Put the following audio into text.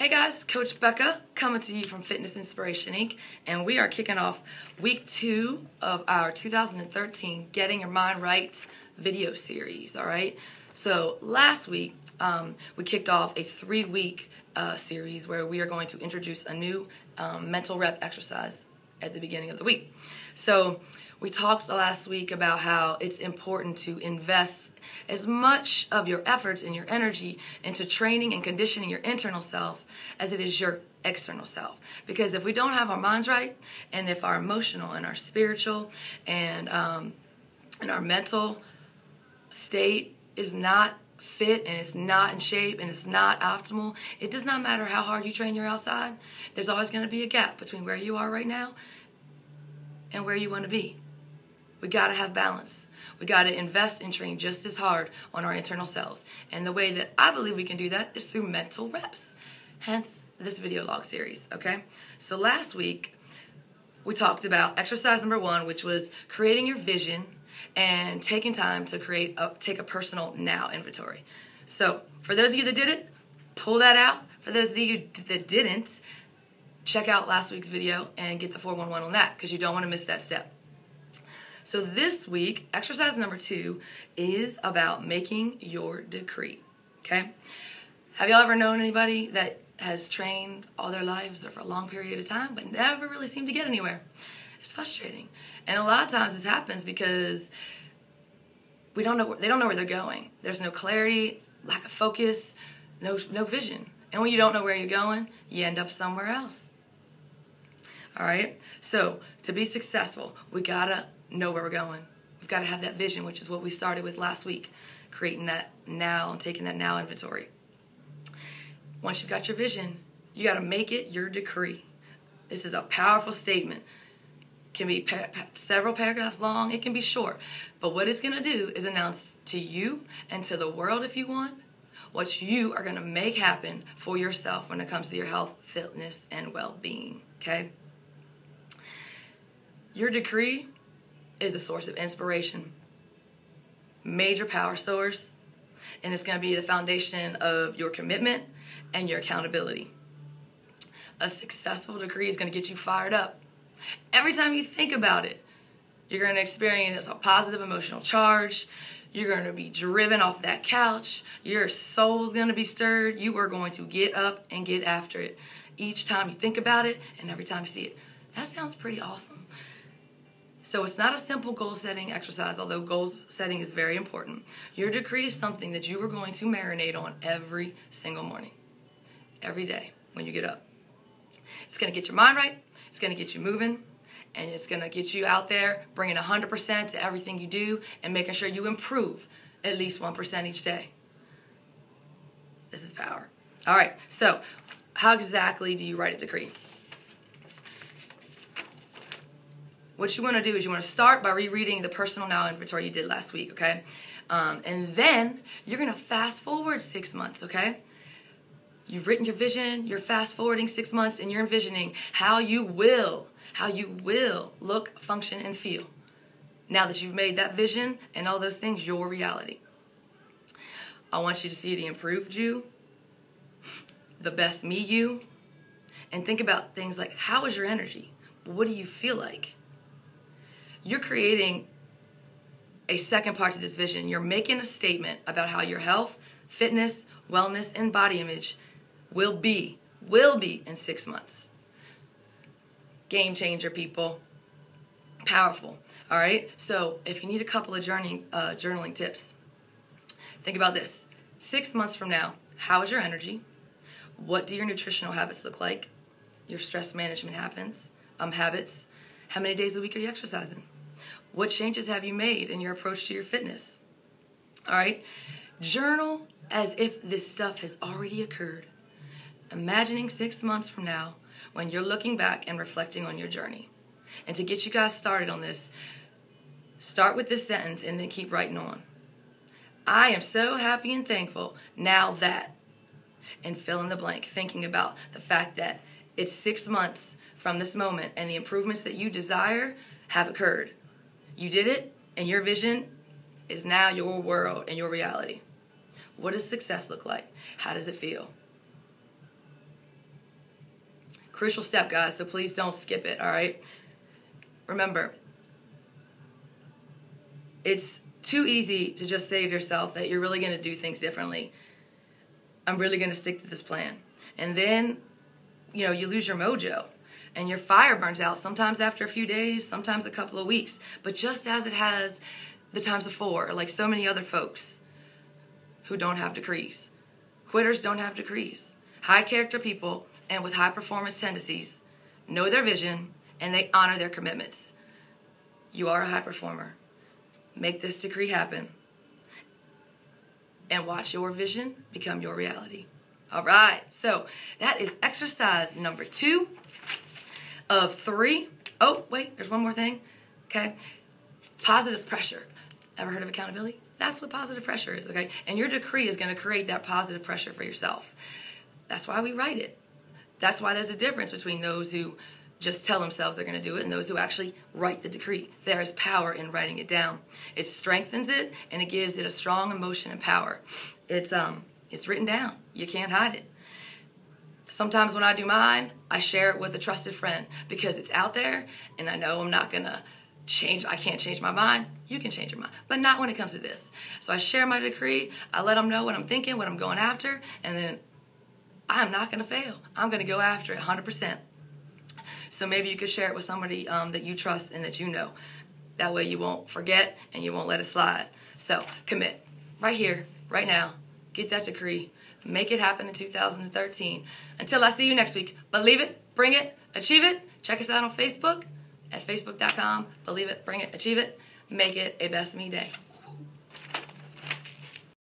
Hey guys, Coach Becca coming to you from Fitness Inspiration Inc. And we are kicking off week two of our 2013 Getting Your Mind Right video series. All right. So last week um, we kicked off a three week uh, series where we are going to introduce a new um, mental rep exercise at the beginning of the week. So we talked last week about how it's important to invest as much of your efforts and your energy into training and conditioning your internal self as it is your external self. Because if we don't have our minds right, and if our emotional and our spiritual and um, and our mental state is not fit and it's not in shape and it's not optimal, it does not matter how hard you train your outside. There's always going to be a gap between where you are right now and where you want to be. We got to have balance. We got to invest and train just as hard on our internal selves. And the way that I believe we can do that is through mental reps. Hence this video log series, okay? So last week we talked about exercise number 1 which was creating your vision and taking time to create a, take a personal now inventory. So, for those of you that did it, pull that out. For those of you that didn't, check out last week's video and get the 411 on that because you don't want to miss that step. So this week, exercise number two is about making your decree. Okay? Have y'all ever known anybody that has trained all their lives or for a long period of time but never really seemed to get anywhere? It's frustrating. And a lot of times this happens because we don't know they don't know where they're going. There's no clarity, lack of focus, no no vision. And when you don't know where you're going, you end up somewhere else. All right? So, to be successful, we got to know where we're going. We've got to have that vision, which is what we started with last week, creating that now and taking that now inventory. Once you've got your vision, you got to make it your decree. This is a powerful statement. Can be several paragraphs long, it can be short. But what it's going to do is announce to you and to the world if you want what you are going to make happen for yourself when it comes to your health, fitness, and well-being, okay? Your decree is a source of inspiration, major power source, and it's going to be the foundation of your commitment and your accountability. A successful decree is going to get you fired up. Every time you think about it, you're going to experience a positive emotional charge. You're going to be driven off that couch. Your soul's going to be stirred. You are going to get up and get after it each time you think about it and every time you see it. That sounds pretty awesome. So it's not a simple goal setting exercise, although goal setting is very important. Your decree is something that you are going to marinate on every single morning, every day when you get up. It's going to get your mind right, it's going to get you moving, and it's going to get you out there bringing 100% to everything you do and making sure you improve at least 1% each day. This is power. All right, so how exactly do you write a decree? What you want to do is you want to start by rereading the personal now inventory you did last week, okay? Um, and then you're going to fast forward six months, okay? You've written your vision, you're fast forwarding six months, and you're envisioning how you will, how you will look, function, and feel. Now that you've made that vision and all those things your reality. I want you to see the improved you, the best me you, and think about things like how is your energy? What do you feel like? You're creating a second part to this vision. You're making a statement about how your health, fitness, wellness, and body image will be, will be in six months. Game changer, people. Powerful. All right. So if you need a couple of journaling, uh, journaling tips, think about this. Six months from now, how is your energy? What do your nutritional habits look like? Your stress management happens, um, habits. How many days a week are you exercising? What changes have you made in your approach to your fitness? All right. Journal as if this stuff has already occurred. Imagining six months from now when you're looking back and reflecting on your journey. And to get you guys started on this, start with this sentence and then keep writing on. I am so happy and thankful now that, and fill in the blank, thinking about the fact that it's six months from this moment and the improvements that you desire have occurred. You did it, and your vision is now your world and your reality. What does success look like? How does it feel? Crucial step, guys, so please don't skip it, all right? Remember, it's too easy to just say to yourself that you're really going to do things differently. I'm really going to stick to this plan. And then, you know, you lose your mojo and your fire burns out sometimes after a few days, sometimes a couple of weeks. But just as it has the times before, like so many other folks who don't have decrees. Quitters don't have decrees. High character people and with high performance tendencies know their vision and they honor their commitments. You are a high performer. Make this decree happen and watch your vision become your reality. All right, so that is exercise number two of three. Oh, wait, there's one more thing. Okay, positive pressure. Ever heard of accountability? That's what positive pressure is, okay? And your decree is going to create that positive pressure for yourself. That's why we write it. That's why there's a difference between those who just tell themselves they're going to do it and those who actually write the decree. There is power in writing it down. It strengthens it and it gives it a strong emotion and power. It's um it's written down. You can't hide it. Sometimes when I do mine, I share it with a trusted friend because it's out there and I know I'm not to change I can't change my mind. You can change your mind, but not when it comes to this. So I share my decree, I let them know what I'm thinking, what I'm going after, and then I'm not to fail. I'm to go after it 100%. So maybe you could share it with somebody um, that you trust and that you know. That way you won't forget and you won't let it slide. So commit right here, right now. Get that decree. Make it happen in 2013. Until I see you next week, believe it, bring it, achieve it. Check us out on Facebook at facebook.com. Believe it, bring it, achieve it. Make it a best me day.